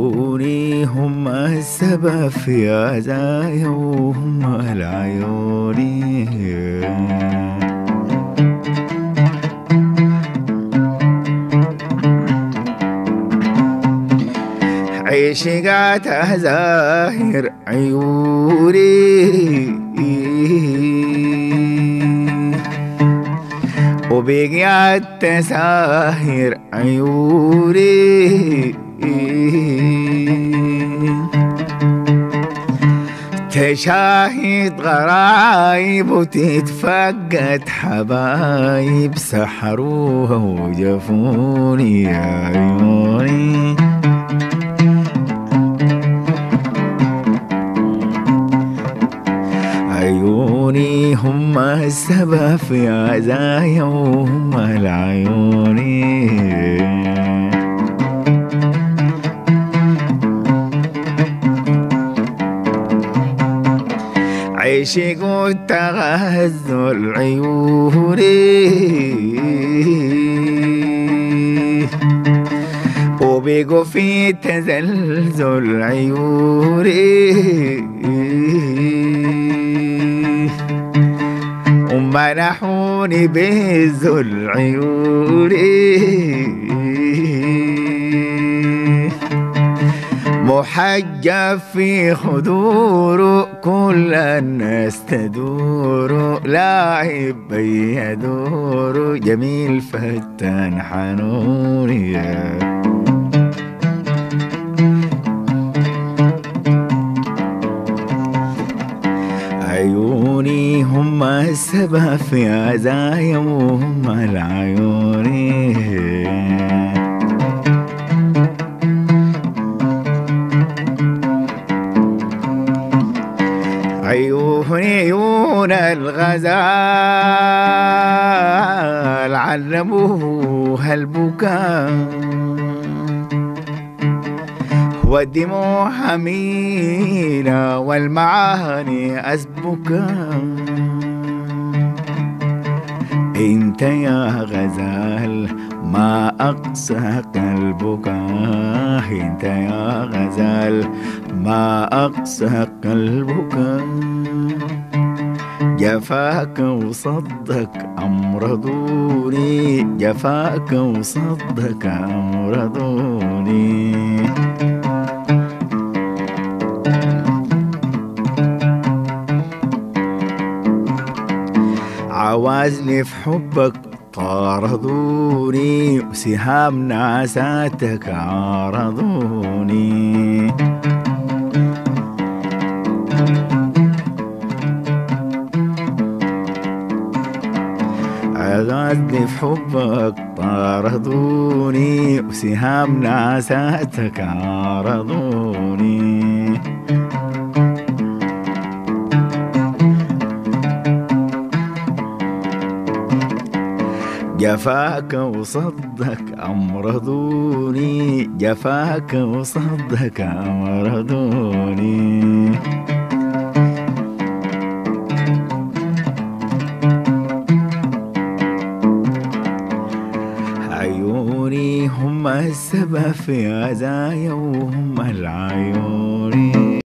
عيوني هم السبب في أذايا وهم العيوني عشقات زاهر عيوني وبقيت تساهر عيوني تشاهد غرايب وتتفقد حبايب سحروها وجفوني يا عيوني. عيوني هم السبب في عزايا وهم العيوني عشق والتغزل عيوني وبقوا في تزلزل عيوني ومنحوني بالذل عيوني. محجب في خدوره كل الناس تدور. لاعب بيدور جميل فتان حنوني. السبب في أذايا وهم العيوني عيوني عيون الغزال علموها البكاء. والدموع حمينة والمعاني أسبكا أنت يا غزال ما أقسى قلبك. أنت يا غزال ما أقسى قلبك. جفاك وصدك أمرضوني جفاك وصدك أمرضوني عوازلي في حبك طاردوني وسهام ناساتك عارضوني عوازلي في حبك طاردوني وسهام ناساتك عارضوني جفاك وصدك أمرضوني جفاك وصدك أمرضوني عيوني هم السبب في أذايا وهم العيون.